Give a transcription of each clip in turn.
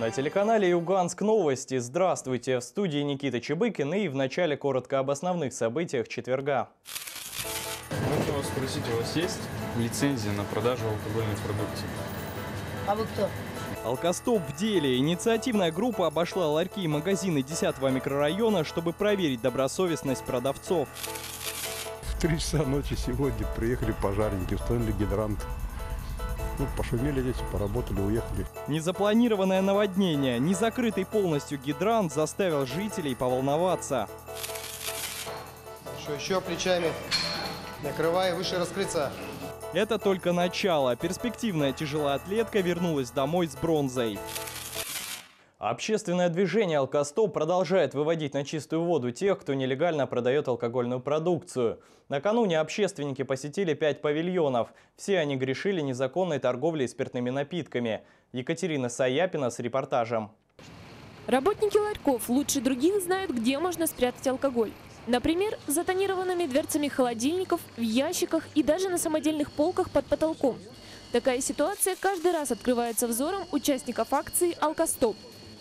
На телеканале «Юганск новости». Здравствуйте! В студии Никита Чебыкин и в начале коротко об основных событиях четверга. Можно вас спросить, у вас есть лицензия на продажу алкогольной продукции? А вы кто? Алкостоп в деле. Инициативная группа обошла ларьки и магазины 10 микрорайона, чтобы проверить добросовестность продавцов. В три часа ночи сегодня приехали пожарники, установили гидрант. Ну, пошумели дети, поработали, уехали. Незапланированное наводнение, незакрытый полностью гидрант заставил жителей поволноваться. Что еще плечами? Накрывай, выше раскрыться. Это только начало. Перспективная тяжелоатлетка вернулась домой с бронзой. Общественное движение «Алкостоп» продолжает выводить на чистую воду тех, кто нелегально продает алкогольную продукцию. Накануне общественники посетили пять павильонов. Все они грешили незаконной торговлей спиртными напитками. Екатерина Саяпина с репортажем. Работники ларьков лучше других знают, где можно спрятать алкоголь. Например, за тонированными дверцами холодильников, в ящиках и даже на самодельных полках под потолком. Такая ситуация каждый раз открывается взором участников акции «Алкостоп».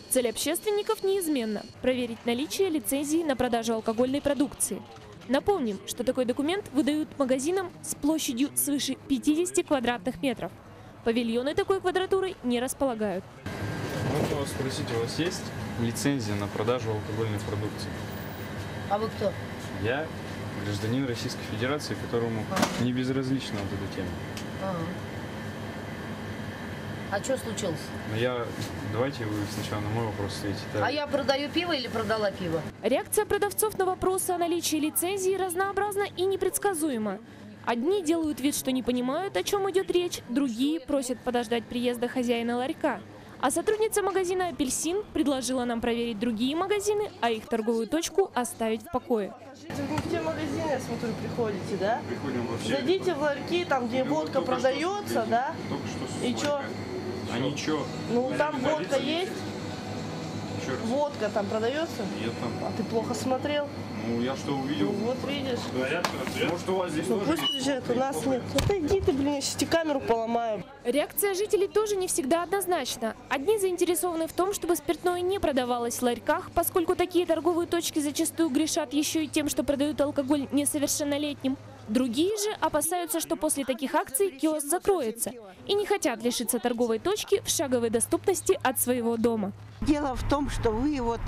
Цель общественников неизменна – проверить наличие лицензии на продажу алкогольной продукции. Напомним, что такой документ выдают магазинам с площадью свыше 50 квадратных метров. Павильоны такой квадратурой не располагают. Можно вас спросить, у вас есть лицензия на продажу алкогольной продукции? А вы кто? Я гражданин Российской Федерации, которому не безразлична вот эта тема. Ага. А что случилось? Но я... Давайте вы сначала на мой вопрос ответите. Да. А я продаю пиво или продала пиво? Реакция продавцов на вопросы о наличии лицензии разнообразна и непредсказуема. Одни делают вид, что не понимают, о чем идет речь, другие просят подождать приезда хозяина ларька. А сотрудница магазина «Апельсин» предложила нам проверить другие магазины, а их торговую точку оставить в покое. Вы в те магазины, я смотрю, приходите, да? Приходим во все. Зайдите в ларьки, там, где водка Только продается, что- да? Только что И чё? А ничего. Ну, там водка есть, Еще раз. водка там продается. Нет там. А ты плохо смотрел? Ну, я что Ну, увидел? вот видишь. Может, у вас здесь Ну, тоже пусть есть приезжает, у нас нет. Отойди ты, блин, я сейчас тебе камеру поломаю. Реакция жителей тоже не всегда однозначна. Одни заинтересованы в том, чтобы спиртное не продавалось в ларьках, поскольку такие торговые точки зачастую грешат еще и тем, что продают алкоголь несовершеннолетним. Другие же опасаются, что после таких акций киоск закроется и не хотят лишиться торговой точки в шаговой доступности от своего дома. Дело в том, что вы вот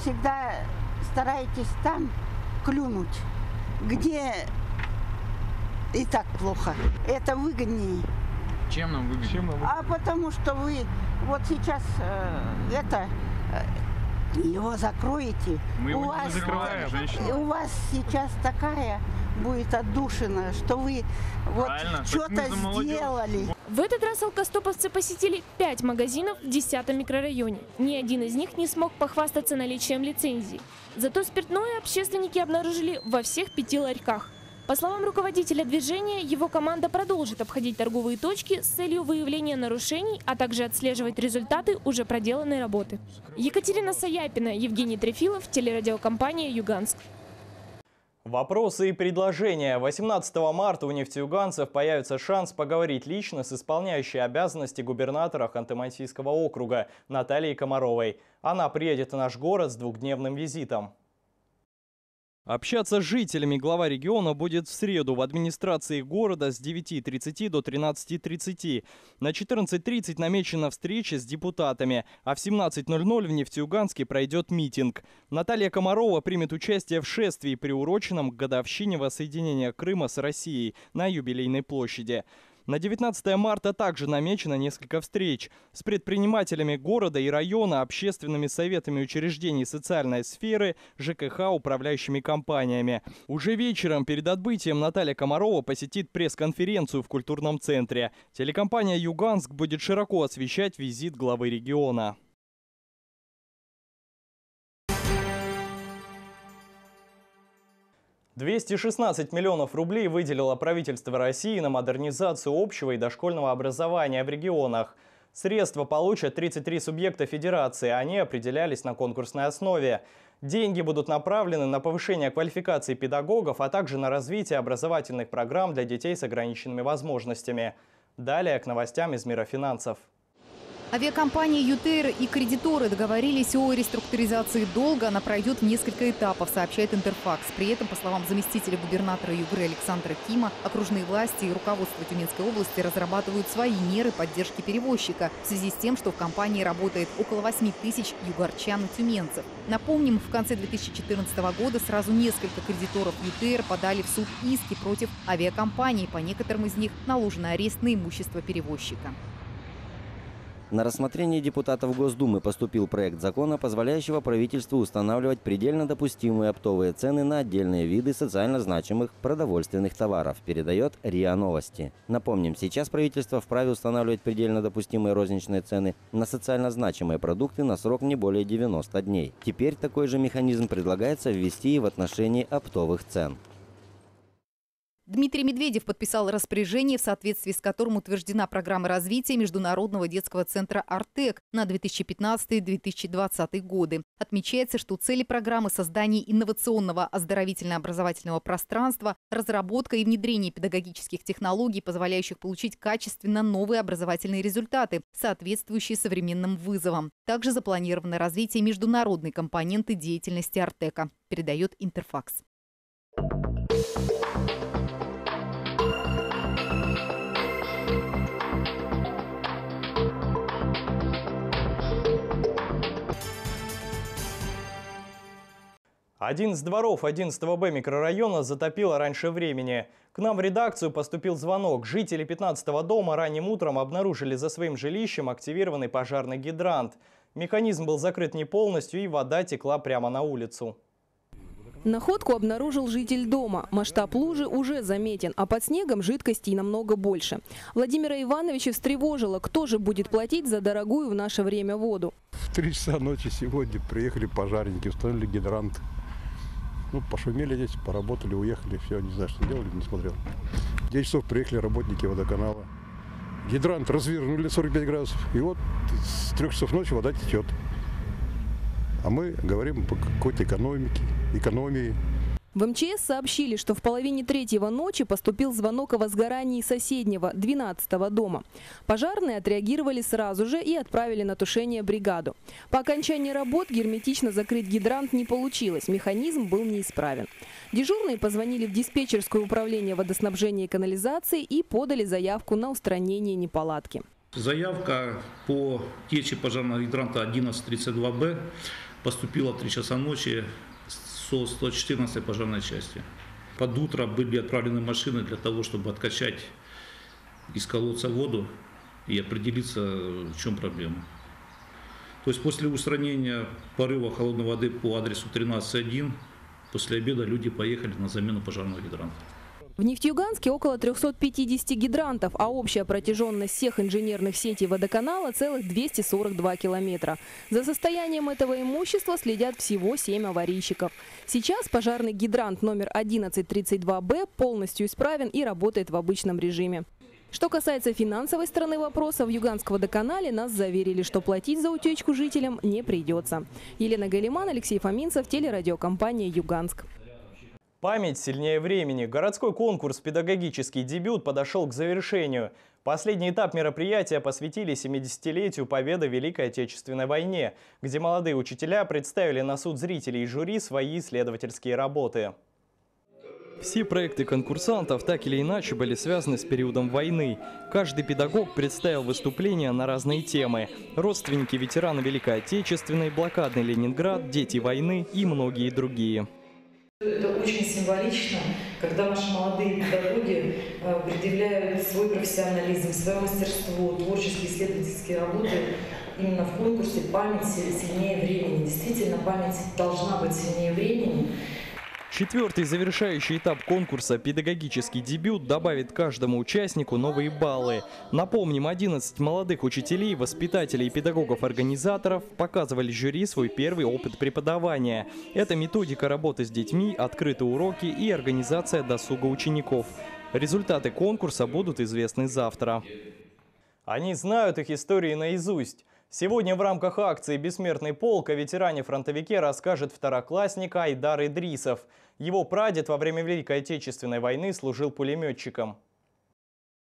всегда стараетесь там клюнуть, где и так плохо. Это выгоднее. Чем нам выгодно? А потому что вы вот сейчас э, это э, его закроете. Мы его у не вас, закрываем, женщина. У вас сейчас такая будет отдушина, что вы вот что-то сделали. В этот раз алкостоповцы посетили пять магазинов в 10 микрорайоне. Ни один из них не смог похвастаться наличием лицензии. Зато спиртное общественники обнаружили во всех пяти ларьках. По словам руководителя движения, его команда продолжит обходить торговые точки с целью выявления нарушений, а также отслеживать результаты уже проделанной работы. Екатерина Саяпина, Евгений Трефилов, телерадиокомпания «Юганск». Вопросы и предложения. 18 марта у нефтеюганцев появится шанс поговорить лично с исполняющей обязанности губернатора Ханты-Мансийского округа Натальей Комаровой. Она приедет в наш город с двухдневным визитом. Общаться с жителями глава региона будет в среду в администрации города с 9.30 до 13.30. На 14.30 намечена встреча с депутатами, а в 17.00 в Нефтеюганске пройдет митинг. Наталья Комарова примет участие в шествии, приуроченном к годовщине воссоединения Крыма с Россией на юбилейной площади. На 19 марта также намечено несколько встреч с предпринимателями города и района, общественными советами учреждений социальной сферы, ЖКХ, управляющими компаниями. Уже вечером перед отбытием Наталья Комарова посетит пресс-конференцию в культурном центре. Телекомпания «Юганск» будет широко освещать визит главы региона. «216 миллионов рублей выделило правительство России на модернизацию общего и дошкольного образования в регионах. Средства получат 33 субъекта федерации, они определялись на конкурсной основе. Деньги будут направлены на повышение квалификации педагогов, а также на развитие образовательных программ для детей с ограниченными возможностями. Далее к новостям из мира финансов. Авиакомпания «ЮТР» и кредиторы договорились о реструктуризации долга. Она пройдет в несколько этапов, сообщает Интерфакс. При этом, по словам заместителя губернатора Югры Александра Кима, окружные власти и руководство Тюменской области разрабатывают свои меры поддержки перевозчика в связи с тем, что в компании работает около 8 тысяч югорчан и тюменцев. Напомним, в конце 2014 года сразу несколько кредиторов ЮТР подали в суд иски против авиакомпаний. По некоторым из них наложен арест на имущество перевозчика. На рассмотрение депутатов Госдумы поступил проект закона, позволяющего правительству устанавливать предельно допустимые оптовые цены на отдельные виды социально значимых продовольственных товаров, передает РИА Новости. Напомним, сейчас правительство вправе устанавливать предельно допустимые розничные цены на социально значимые продукты на срок не более 90 дней. Теперь такой же механизм предлагается ввести и в отношении оптовых цен. Дмитрий Медведев подписал распоряжение, в соответствии с которым утверждена программа развития Международного детского центра «Артек» на 2015-2020 годы. Отмечается, что цели программы – создание инновационного оздоровительно-образовательного пространства, разработка и внедрение педагогических технологий, позволяющих получить качественно новые образовательные результаты, соответствующие современным вызовам. Также запланировано развитие международной компоненты деятельности «Артека», передает Интерфакс. Один из дворов 11 Б микрорайона затопило раньше времени. К нам в редакцию поступил звонок. Жители 15 дома ранним утром обнаружили за своим жилищем активированный пожарный гидрант. Механизм был закрыт не полностью и вода текла прямо на улицу. Находку обнаружил житель дома. Масштаб лужи уже заметен, а под снегом жидкостей намного больше. Владимира Ивановича встревожило, кто же будет платить за дорогую в наше время воду. В три часа ночи сегодня приехали пожарники, установили гидрант. Ну, пошумели здесь, поработали, уехали, все, не знаю, что делали, не смотрел. В 9 часов приехали работники водоканала. Гидрант развернули 45 градусов, и вот с трех часов ночи вода течет. А мы говорим по какой-то экономике, экономии. В МЧС сообщили, что в половине третьего ночи поступил звонок о возгорании соседнего, 12-го дома. Пожарные отреагировали сразу же и отправили на тушение бригаду. По окончании работ герметично закрыть гидрант не получилось, механизм был неисправен. Дежурные позвонили в диспетчерское управление водоснабжения и канализации и подали заявку на устранение неполадки. Заявка по течи пожарного гидранта 1132Б поступила в 3 часа ночи со 114 пожарной части. Под утро были отправлены машины для того, чтобы откачать из колодца воду и определиться, в чем проблема. То есть после устранения порыва холодной воды по адресу 13.1, после обеда люди поехали на замену пожарного гидранта. В Нефтьюганске около 350 гидрантов, а общая протяженность всех инженерных сетей водоканала целых 242 километра. За состоянием этого имущества следят всего 7 аварийщиков. Сейчас пожарный гидрант номер 1132Б полностью исправен и работает в обычном режиме. Что касается финансовой стороны вопроса, в Юганском водоканале нас заверили, что платить за утечку жителям не придется. Елена Галиман, Алексей Фоминцев, телерадиокомпания «Юганск». Память сильнее времени. Городской конкурс «Педагогический дебют» подошел к завершению. Последний этап мероприятия посвятили 70-летию победы в Великой Отечественной войне, где молодые учителя представили на суд зрителей и жюри свои исследовательские работы. Все проекты конкурсантов так или иначе были связаны с периодом войны. Каждый педагог представил выступления на разные темы. Родственники ветерана Великой Отечественной, блокадный Ленинград, дети войны и многие другие. Это очень символично, когда наши молодые педагоги э, предъявляют свой профессионализм, свое мастерство, творческие исследовательские работы именно в конкурсе «Память сильнее времени». Действительно, память должна быть сильнее времени. Четвертый завершающий этап конкурса «Педагогический дебют» добавит каждому участнику новые баллы. Напомним, 11 молодых учителей, воспитателей и педагогов-организаторов показывали жюри свой первый опыт преподавания. Это методика работы с детьми, открытые уроки и организация досуга учеников. Результаты конкурса будут известны завтра. Они знают их истории наизусть. Сегодня в рамках акции «Бессмертный полк» о ветеране-фронтовике расскажет второклассник Айдар Идрисов. Его прадед во время Великой Отечественной войны служил пулеметчиком.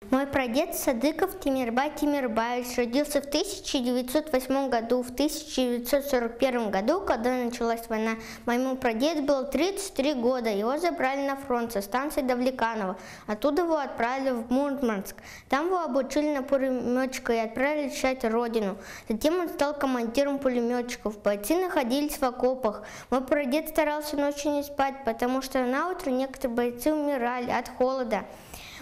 Мой прадед Садыков Тимирбай Тимирбаевич родился в 1908 году. В 1941 году, когда началась война, моему прадеду было 33 года. Его забрали на фронт со станции Давлеканово. Оттуда его отправили в Мурманск. Там его обучили на пулеметчика и отправили решать родину. Затем он стал командиром пулеметчиков. Бойцы находились в окопах. Мой прадед старался ночью не спать, потому что на утро некоторые бойцы умирали от холода.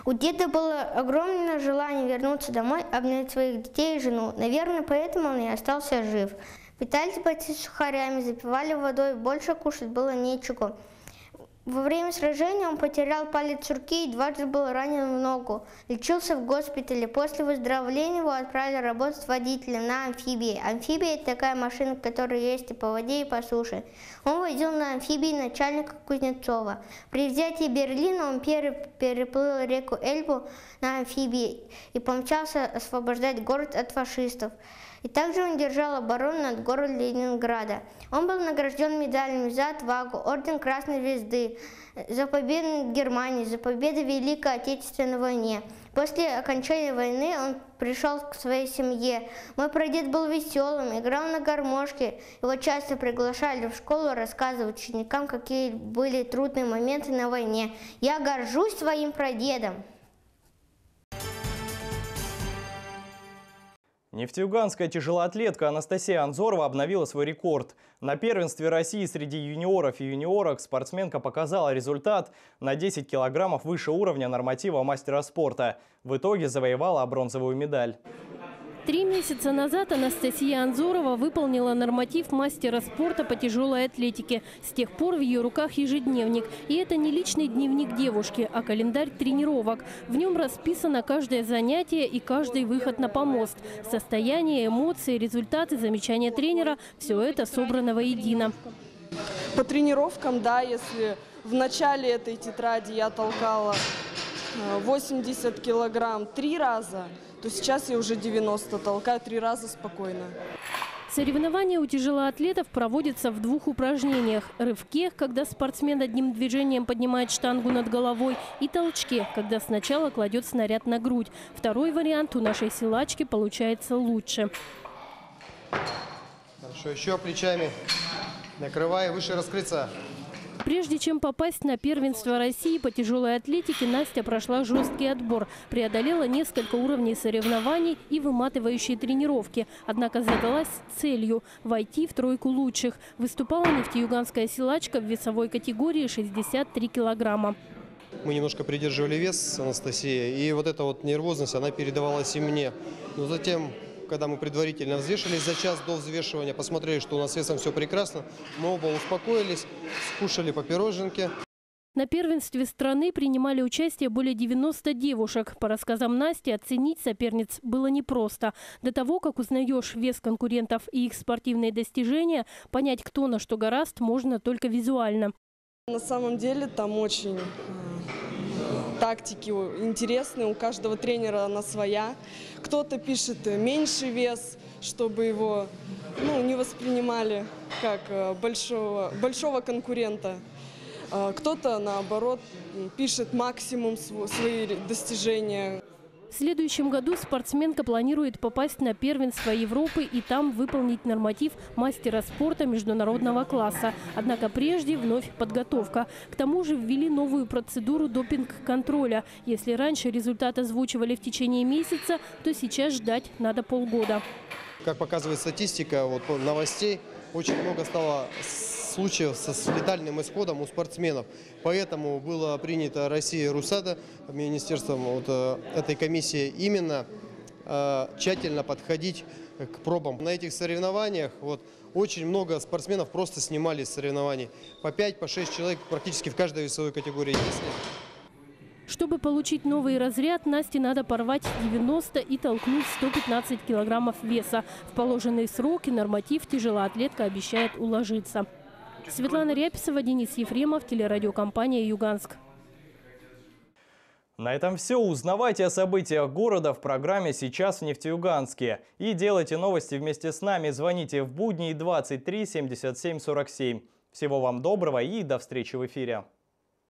У деда было огромное желание вернуться домой, обнять своих детей и жену. Наверное, поэтому он и остался жив. Питались бойцы сухарями, запивали водой, больше кушать было нечего. Во время сражения он потерял палец руки и дважды был ранен в ногу. Лечился в госпитале. После выздоровления его отправили работать водителем на амфибии. Амфибия – это такая машина, которая есть и по воде, и по суше. Он возил на амфибии начальника Кузнецова. При взятии Берлина он переплыл реку Эльбу на амфибии и помчался освобождать город от фашистов. И также он держал оборону над городом Ленинграда. Он был награжден медалями за отвагу, орден Красной Звезды, за победу над Германией, за победу в Великой Отечественной войне. После окончания войны он пришел к своей семье. Мой прадед был веселым, играл на гармошке. Его часто приглашали в школу рассказывать ученикам, какие были трудные моменты на войне. Я горжусь своим прадедом. Нефтеюганская тяжелоатлетка Анастасия Анзорова обновила свой рекорд. На первенстве России среди юниоров и юниорок спортсменка показала результат на 10 килограммов выше уровня норматива мастера спорта. В итоге завоевала бронзовую медаль. Три месяца назад Анастасия Анзорова выполнила норматив мастера спорта по тяжелой атлетике. С тех пор в ее руках ежедневник. И это не личный дневник девушки, а календарь тренировок. В нем расписано каждое занятие и каждый выход на помост. Состояние, эмоции, результаты, замечания тренера – все это собрано воедино. По тренировкам, да, если в начале этой тетради я толкала 80 э, килограмм три раза – то сейчас я уже 90 толкаю три раза спокойно. Соревнования у тяжелоатлетов проводятся в двух упражнениях. Рывке, когда спортсмен одним движением поднимает штангу над головой, и толчке, когда сначала кладет снаряд на грудь. Второй вариант у нашей силачки получается лучше. Хорошо, еще плечами. Накрывай, выше раскрыться. Прежде чем попасть на первенство России по тяжелой атлетике, Настя прошла жесткий отбор, преодолела несколько уровней соревнований и выматывающие тренировки. Однако задалась целью – войти в тройку лучших. Выступала нефтеюганская силачка в весовой категории 63 килограмма. Мы немножко придерживали вес с Анастасией, и вот эта вот нервозность, она передавалась и мне. Но затем когда мы предварительно взвешивались за час до взвешивания, посмотрели, что у нас с весом все прекрасно, мы оба успокоились, скушали по пироженке. На первенстве страны принимали участие более 90 девушек. По рассказам Насти, оценить соперниц было непросто. До того, как узнаешь вес конкурентов и их спортивные достижения, понять, кто на что гораст, можно только визуально. На самом деле там очень э, тактики интересные, у каждого тренера она своя. Кто-то пишет э, меньший вес, чтобы его ну, не воспринимали как э, большого, большого конкурента. А кто-то, наоборот, пишет максимум свои достижения. В следующем году спортсменка планирует попасть на первенство Европы и там выполнить норматив мастера спорта международного класса. Однако прежде вновь подготовка. К тому же ввели новую процедуру допинг-контроля. Если раньше результат озвучивали в течение месяца, то сейчас ждать надо полгода. Как показывает статистика вот, новостей, очень много стало случаев с летальным исходом у спортсменов. Поэтому было принято Россией РУСАДА, министерством вот, э, этой комиссии, именно э, тщательно подходить к пробам. На этих соревнованиях вот, очень много спортсменов просто снимали соревнований. По 5, по 6 человек практически в каждой весовой категории есть. Чтобы получить новый разряд, Насте надо порвать 90 и толкнуть 115 килограммов веса. В положенный срок и норматив тяжелоатлетка обещает уложиться. Светлана Ряписова, Денис Ефремов, телерадиокомпания «Юганск». На этом все. Узнавайте о событиях города в программе «Сейчас в Нефтеюганске». И делайте новости вместе с нами. Звоните в будни 23 77 47. Всего вам доброго и до встречи в эфире.